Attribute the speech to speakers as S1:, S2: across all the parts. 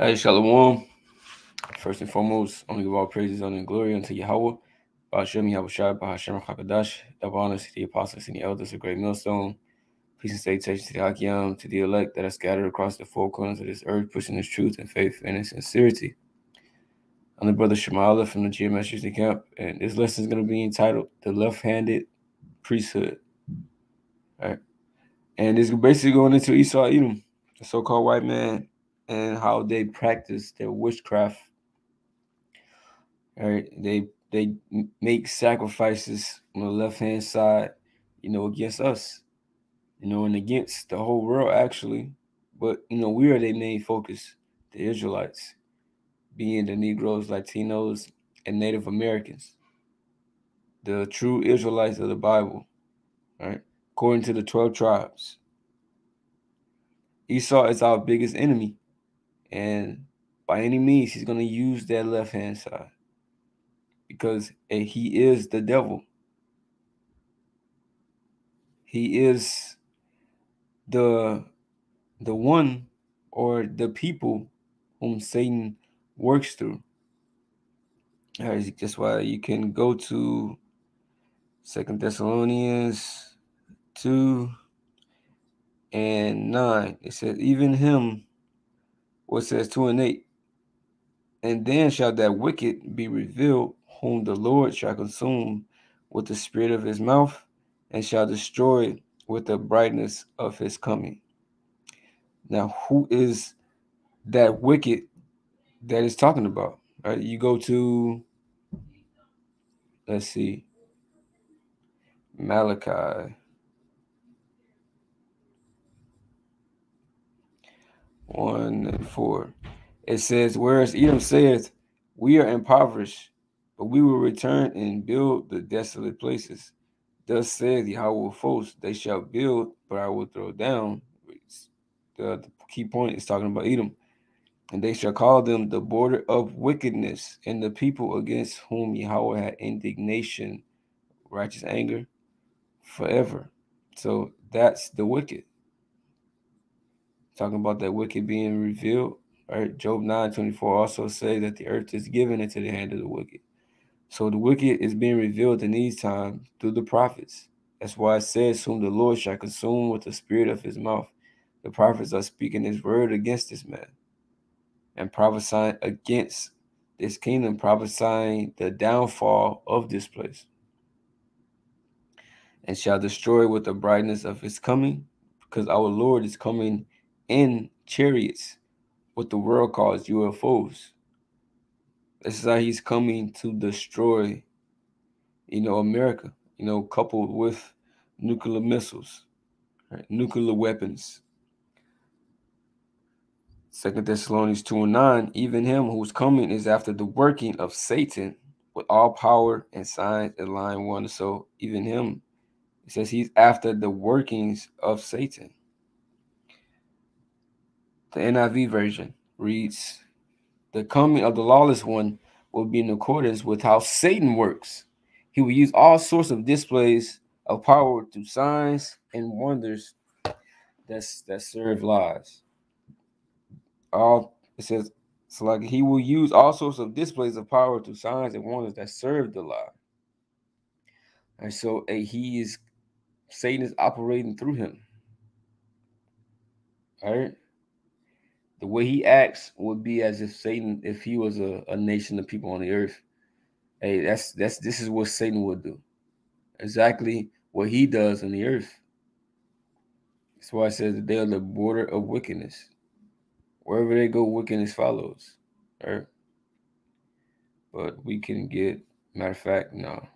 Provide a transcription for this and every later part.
S1: Hey, Shalom. First and foremost, only give all praises, honor, and glory unto Yahweh. Ba'ashem Yahushua, Ba'ashem HaKadosh, double honors to the apostles and the elders of Great Millstone. Peace and salutations to the Hakiam, to the elect that are scattered across the four corners of this earth, pushing this truth and faith and in sincerity. I'm the brother Shamala from the Geometry Camp, and this lesson is going to be entitled The Left Handed Priesthood. All right. And it's basically going into Esau Edom, the so called white man and how they practice their witchcraft. Right? They they make sacrifices on the left hand side, you know, against us, you know, and against the whole world actually. But you know, we are their main focus, the Israelites, being the Negroes, Latinos, and Native Americans, the true Israelites of the Bible, right? According to the 12 tribes. Esau is our biggest enemy and by any means, he's going to use that left hand side because he is the devil. He is the the one or the people whom Satan works through. That's why you can go to Second Thessalonians 2 and 9. It says, even him what says 2 and 8. And then shall that wicked be revealed, whom the Lord shall consume with the spirit of his mouth, and shall destroy with the brightness of his coming. Now, who is that wicked that is talking about? Right, you go to, let's see, Malachi. 1 and 4. It says, Whereas Edom saith, We are impoverished, but we will return and build the desolate places. Thus saith Yahweh of hosts, They shall build, but I will throw down. The, the key point is talking about Edom. And they shall call them the border of wickedness, and the people against whom Yahweh had indignation, righteous anger, forever. So that's the wicked talking about that wicked being revealed. Right? Job 9 24 also say that the earth is given into the hand of the wicked. So the wicked is being revealed in these times through the prophets. That's why it says, Whom the Lord shall consume with the spirit of his mouth. The prophets are speaking his word against this man and prophesying against this kingdom, prophesying the downfall of this place. And shall destroy with the brightness of his coming, because our Lord is coming in chariots, what the world calls UFOs. This is how he's coming to destroy, you know, America, you know, coupled with nuclear missiles, right? nuclear weapons. Second Thessalonians 2 and 9, even him who's coming is after the working of Satan with all power and signs and line one. So even him, it says he's after the workings of Satan. The NIV version reads, The coming of the lawless one will be in accordance with how Satan works. He will use all sorts of displays of power through signs and wonders that's that serve lies. All it says so like he will use all sorts of displays of power through signs and wonders that serve the lie. And so uh, he is Satan is operating through him. All right the way he acts would be as if Satan, if he was a, a nation of people on the earth. Hey, that's that's this is what Satan would do. Exactly what he does on the earth. That's why I said that they are the border of wickedness. Wherever they go, wickedness follows. Right? But we can get matter of fact, no.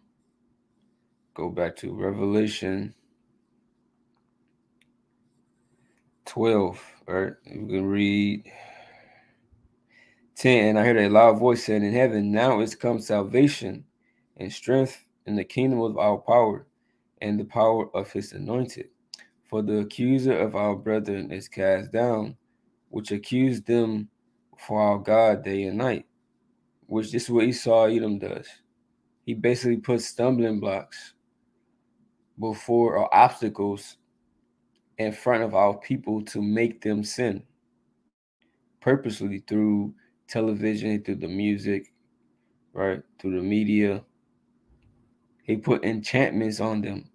S1: Go back to Revelation 12, right? We can read 10. And I heard a loud voice saying in heaven, Now is come salvation and strength in the kingdom of our power and the power of his anointed. For the accuser of our brethren is cast down, which accused them for our God day and night. Which this is what Esau Edom does. He basically puts stumbling blocks before or obstacles in front of our people to make them sin. purposely through television, through the music, right? Through the media. He put enchantments on them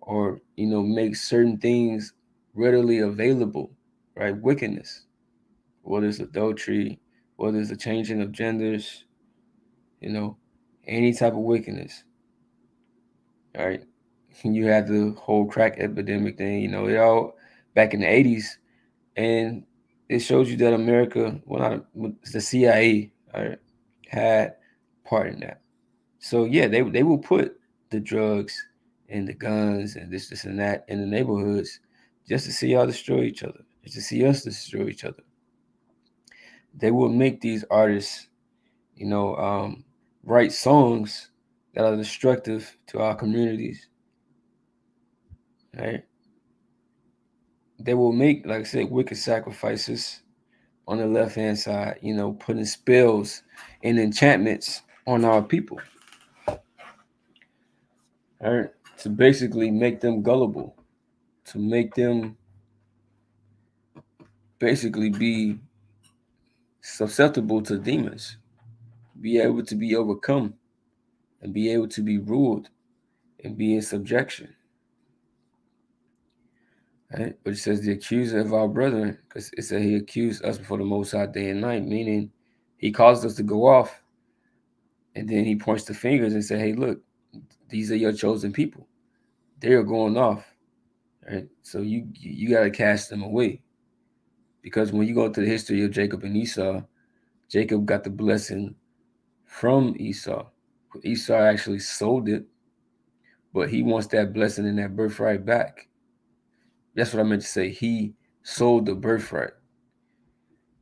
S1: or, you know, make certain things readily available, right? Wickedness, whether it's adultery, whether it's the changing of genders, you know, any type of wickedness. Right. You had the whole crack epidemic thing, you know, it all back in the 80s. And it shows you that America, well, not the CIA, right, had part in that. So yeah, they they will put the drugs and the guns and this, this, and that in the neighborhoods just to see y'all destroy each other, just to see us destroy each other. They will make these artists, you know, um, write songs that are destructive to our communities. Right? They will make, like I said, wicked sacrifices on the left hand side, you know, putting spells and enchantments on our people. All right, to basically make them gullible, to make them basically be susceptible to demons, be able to be overcome, and be able to be ruled and be in subjection. Right? But it says the accuser of our brethren, because it said he accused us before the Most High day and night, meaning he caused us to go off. And then he points the fingers and say, Hey, look, these are your chosen people. They are going off. Right? So you you got to cast them away. Because when you go to the history of Jacob and Esau, Jacob got the blessing from Esau. Esau actually sold it, but he wants that blessing and that birthright back. That's what I meant to say. He sold the birthright.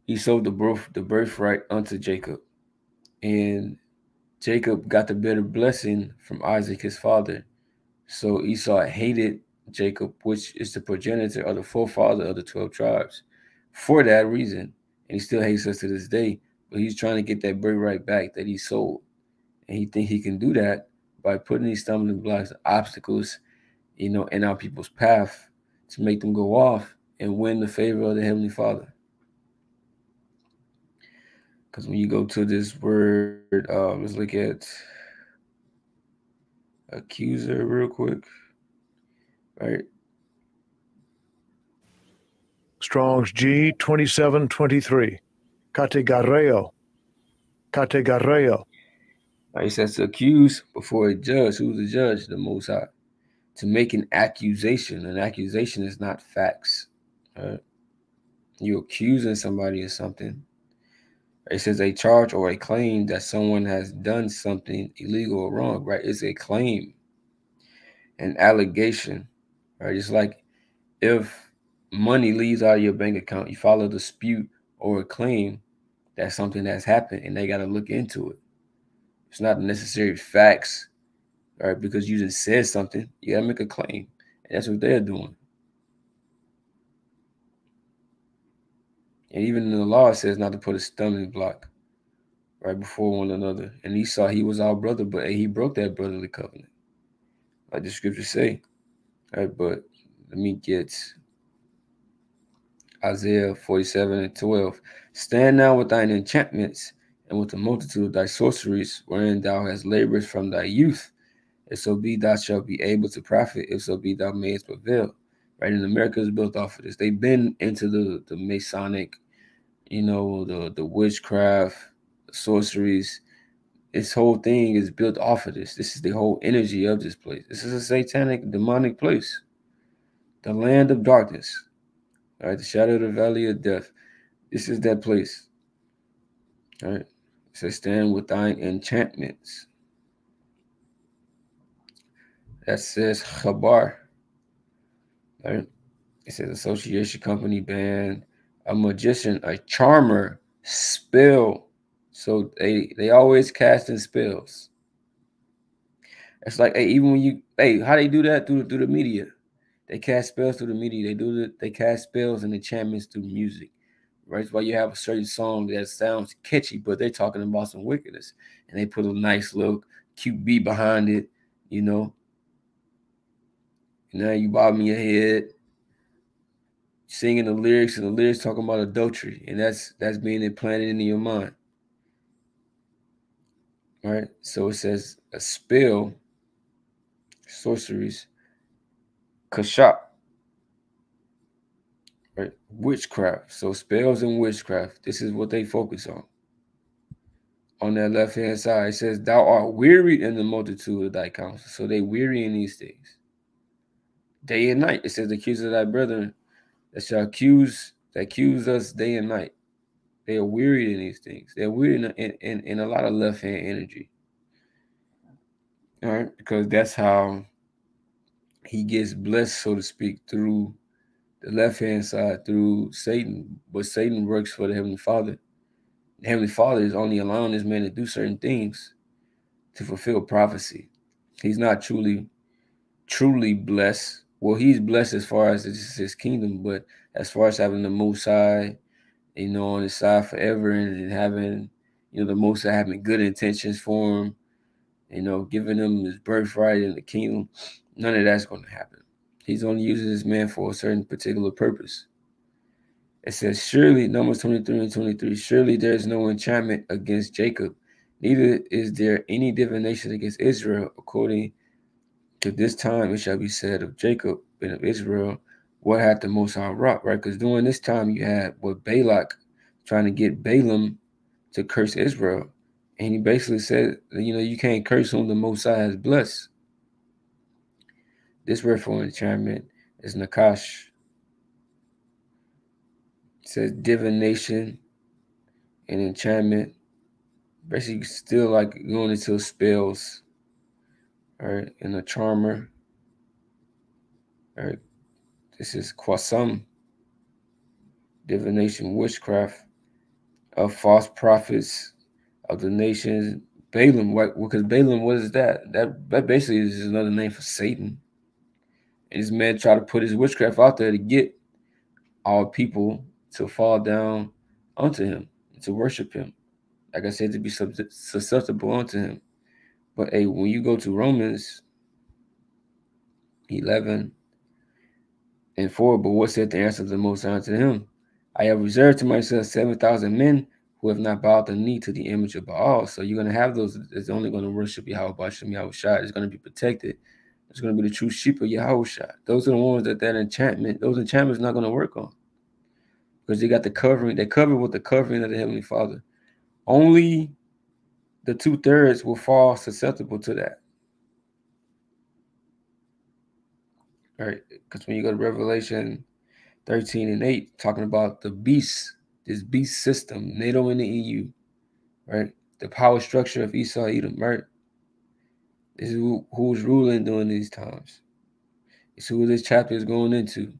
S1: He sold the birth the birthright unto Jacob. And Jacob got the better blessing from Isaac, his father. So Esau hated Jacob, which is the progenitor or the forefather of the 12 tribes, for that reason. And he still hates us to this day, but he's trying to get that birthright back that he sold. And he think he can do that by putting these stumbling blocks, obstacles, you know, in our people's path to make them go off and win the favor of the Heavenly Father. Because when you go to this word, uh, let's look at accuser real quick. Right.
S2: Strong's G twenty seven twenty three. Categareo. Categareo.
S1: Right, he says to accuse before a judge. Who's the judge? The Most High to make an accusation. An accusation is not facts. Right? You're accusing somebody of something. It says a charge or a claim that someone has done something illegal or wrong, right? It's a claim, an allegation, right? It's like if money leaves out of your bank account, you file a dispute or a claim that's something that's happened and they got to look into it. It's not necessary facts right? Because you just said something, you gotta make a claim. And that's what they're doing. And even in the law, it says not to put a stumbling block right before one another. And Esau, he was our brother, but he broke that brotherly covenant. Like the scriptures say. Right, but let me get Isaiah 47 and 12. Stand now with thine enchantments and with the multitude of thy sorceries, wherein thou hast labored from thy youth if so be thou shalt be able to profit, if so be thou mayest prevail. Right? And America is built off of this. They've been into the the Masonic, you know, the the witchcraft, the sorceries. This whole thing is built off of this. This is the whole energy of this place. This is a satanic, demonic place. The land of darkness. All right, the shadow of the valley of death. This is that place. All right. Says, stand with thine enchantments that says Khabar. It says association company band, a magician, a charmer, spell. So they they always casting spells. It's like hey, even when you hey, how they do that through through the media? They cast spells through the media. They do the, they cast spells and enchantments through music. Right? That's why you have a certain song that sounds catchy, but they're talking about some wickedness. And they put a nice little cute beat behind it, you know. Now you bob me your head. singing the lyrics and the lyrics talking about adultery, and that's that's being implanted into your mind. All right. So it says a spell, sorceries, kashap, right? Witchcraft. So spells and witchcraft. This is what they focus on. On that left hand side, it says, Thou art weary in the multitude of thy counsel. So they weary in these things. Day and night. It says, Accuse of thy brethren that shall accuse that accuse us day and night. They are weary in these things. They're weary in, in, in, a lot of left hand energy. All right, because that's how he gets blessed, so to speak, through the left hand side, through Satan. But Satan works for the Heavenly Father. The Heavenly Father is only allowing this man to do certain things to fulfill prophecy. He's not truly, truly blessed. Well, he's blessed as far as his kingdom, but as far as having the most high you know, on his side forever and, having, you know, the most of having good intentions for him, you know, giving him his birthright in the kingdom. None of that's going to happen. He's only using this man for a certain particular purpose. It says, Surely, Numbers 23 and 23, surely there is no enchantment against Jacob, neither is there any divination against Israel. According to this time, it shall be said of Jacob and of Israel, what hath the Most High wrought, right? Because during this time you had what Balak trying to get Balaam to curse Israel. And he basically said, you know, you can't curse whom the Most High has blessed. This word for enchantment is Nakash. It says divination and enchantment. Basically, still like going into spells, all right, and a charmer, all right, this is Quasam, divination, witchcraft of false prophets of the nations. Balaam, what? Because Balaam, what is that? That that basically is another name for Satan. And this man tried to put his witchcraft out there to get all people to fall down unto him, to worship him. Like I said, to be susceptible unto him. But hey, when you go to Romans 11, and 4. But what said the answer of the Most High to him? I have reserved to myself 7,000 men who have not bowed the knee to the image of Baal. So you're going to have those that's only going to worship Yahweh Bashem Yahweh Shai. It's going to be protected. It's going to be the true sheep of Yahweh Shai. Those are the ones that that enchantment, those enchantments not going to work on. Because they got the covering, they cover with the covering of the Heavenly Father. Only the two thirds will fall susceptible to that. right? Because when you go to Revelation 13 and 8, talking about the beast, this beast system, NATO and the EU, right? The power structure of Esau Edom, right? This is who, who's ruling during these times. It's who this chapter is going into.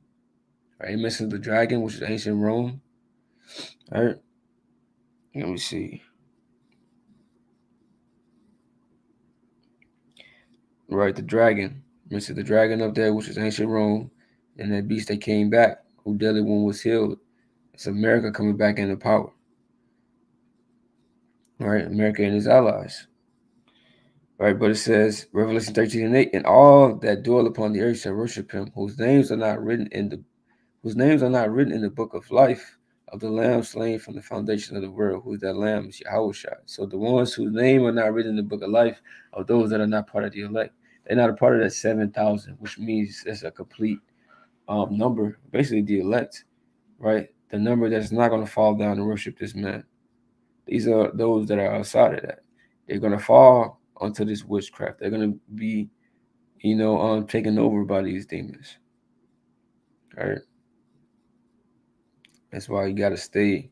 S1: Right? It mentions the dragon, which is ancient Rome. All right. Let me see. Right, the dragon. Mr. the dragon up there, which is ancient Rome, and that beast that came back, who deadly one was healed. It's America coming back into power. Right, America and his allies. All right, but it says Revelation 13 and 8, and all that dwell upon the earth shall worship him, whose names are not written in the whose names are not written in the book of life of the Lamb slain from the foundation of the world, who's that Lamb is Yahweh So the ones whose name are not written in the book of life are those that are not part of the elect. They're not a part of that 7,000, which means it's a complete um, number, basically the elect, right? The number that's not going to fall down and worship this man. These are those that are outside of that. They're going to fall onto this witchcraft. They're going to be, you know, um, taken over by these demons. Right? That's why you got to stay,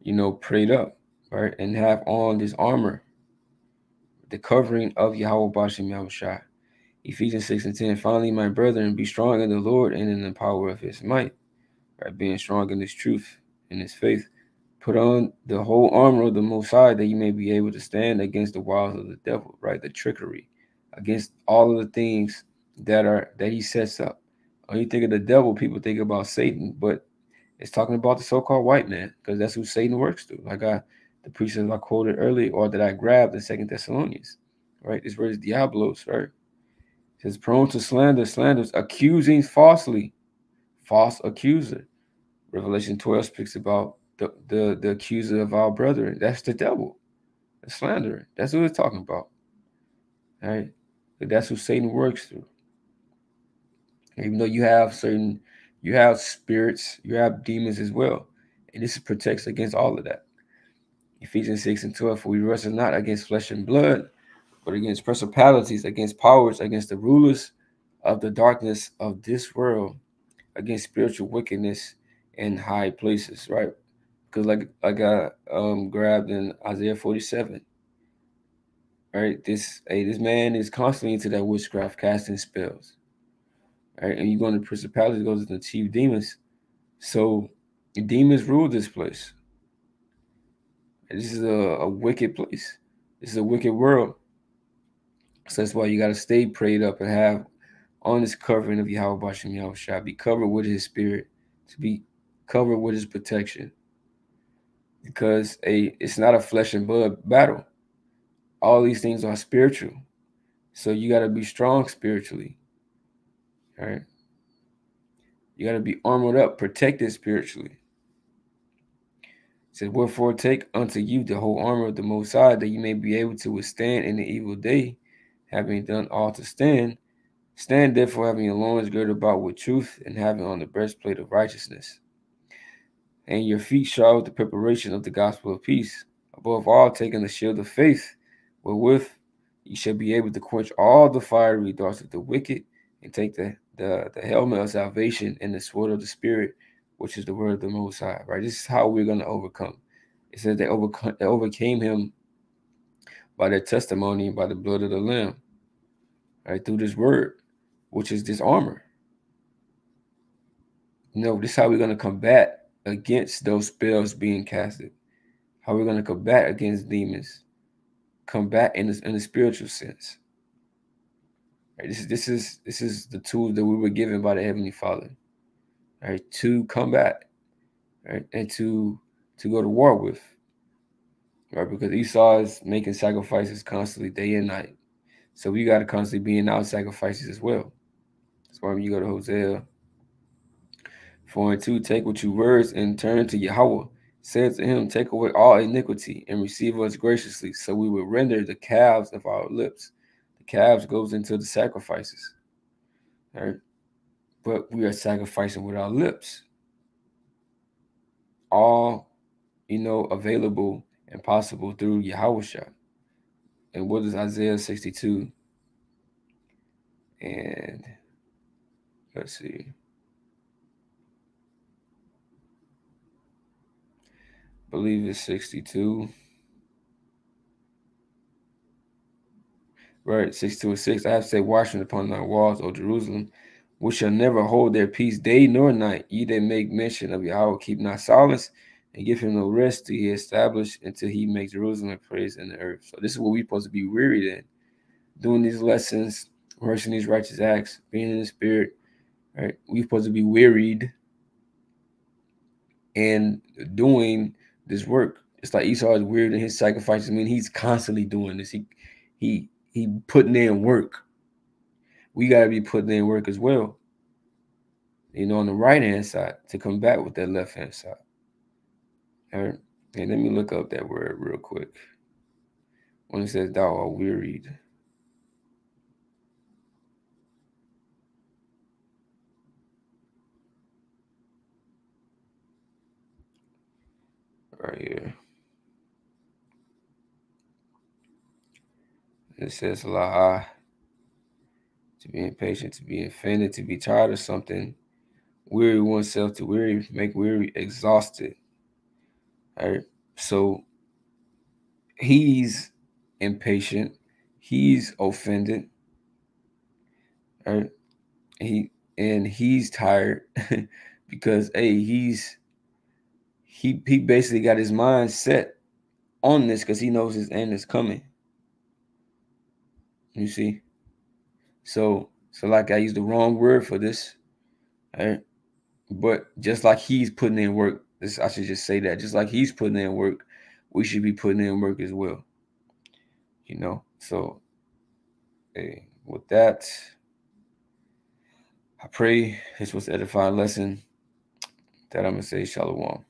S1: you know, prayed up, right? And have on this armor, the covering of Yahweh Bashim Yahushua. Ephesians 6 and 10. Finally, my brethren, be strong in the Lord and in the power of his might. Right? Being strong in his truth, in his faith. Put on the whole armor of the Most High that you may be able to stand against the wiles of the devil, right? The trickery, against all of the things that are that he sets up. When you think of the devil, people think about Satan, but it's talking about the so-called white man, because that's who Satan works through. Like I the precepts I quoted earlier, or that I grabbed in Second Thessalonians, right? This word is diablos, right? It says prone to slander, slanders, accusing falsely, false accuser. Revelation 12 speaks about the, the, the accuser of our brethren. That's the devil, the slanderer. That's what we're talking about. Right. That's who Satan works through. Even though you have certain, you have spirits, you have demons as well. And this protects against all of that. Ephesians 6 and 12, for we wrestle not against flesh and blood, but against principalities, against powers, against the rulers of the darkness of this world, against spiritual wickedness in high places, right? Because like I got um grabbed in Isaiah 47. Right, this hey, this man is constantly into that witchcraft, casting spells. Right, and you go into principalities, goes into chief demons. So demons rule this place. This is a, a wicked place. This is a wicked world. So that's why you got to stay prayed up and have on this covering of Yahweh Bashem Shah. Be covered with his spirit, to be covered with his protection. Because a it's not a flesh and blood battle. All these things are spiritual. So you got to be strong spiritually. All right. You got to be armored up, protected spiritually says, Wherefore take unto you the whole armor of the Most High, that you may be able to withstand in the evil day, having done all to stand. Stand therefore, having your loins girded about with truth, and having on the breastplate of righteousness, and your feet shod with the preparation of the gospel of peace. Above all, taking the shield of faith, wherewith you shall be able to quench all the fiery darts of the wicked, and take the, the, the helmet of salvation and the sword of the Spirit which is the word of the Most High, right? This is how we're going to overcome. It says they, overcome, they overcame him by their testimony, by the blood of the Lamb, right? Through this word, which is this armor. You know, this is how we're going to combat against those spells being casted. How we're going to combat against demons. Combat in, this, in a spiritual sense. Right? This is this is this is the tools that we were given by the Heavenly Father right, to combat, right, and to to go to war with, right? Because Esau is making sacrifices constantly, day and night. So we got to constantly be in our sacrifices as well. That's why when you go to Hosea 4 and 2, take what you words and turn to Yahweh. Said to him, Take away all iniquity and receive us graciously, so we will render the calves of our lips. The calves goes into the sacrifices. All right but we are sacrificing with our lips. All, you know, available and possible through Yahweh. And what is Isaiah 62? And let's see. Believe it's 62. Right, 62 and 6. I have said, washing upon thy walls, O Jerusalem, which shall never hold their peace day nor night. Ye that make mention of Yahweh, keep not silence, and give him no rest till he establish until he make Jerusalem praise in the earth. So this is what we're supposed to be wearied in. Doing these lessons, rehearsing these righteous acts, being in the spirit, right? We're supposed to be wearied and doing this work. It's like Esau is weird in his sacrifices. I mean, he's constantly doing this. He he he putting in work we got to be putting in work as well. You know, on the right hand side to combat with that left hand side. All right. And let me look up that word real quick. When it says thou art wearied. Right here. It says la to be impatient, to be offended, to be tired of something, weary oneself, to weary, make weary, exhausted. All right. So he's impatient, he's offended. All right. He and he's tired because hey, he's he he basically got his mind set on this because he knows his end is coming. You see? So, so like I used the wrong word for this, right? But just like he's putting in work, this I should just say that. Just like he's putting in work, we should be putting in work as well. You know. So, hey, with that, I pray this was edifying lesson. that I'm gonna say shalom.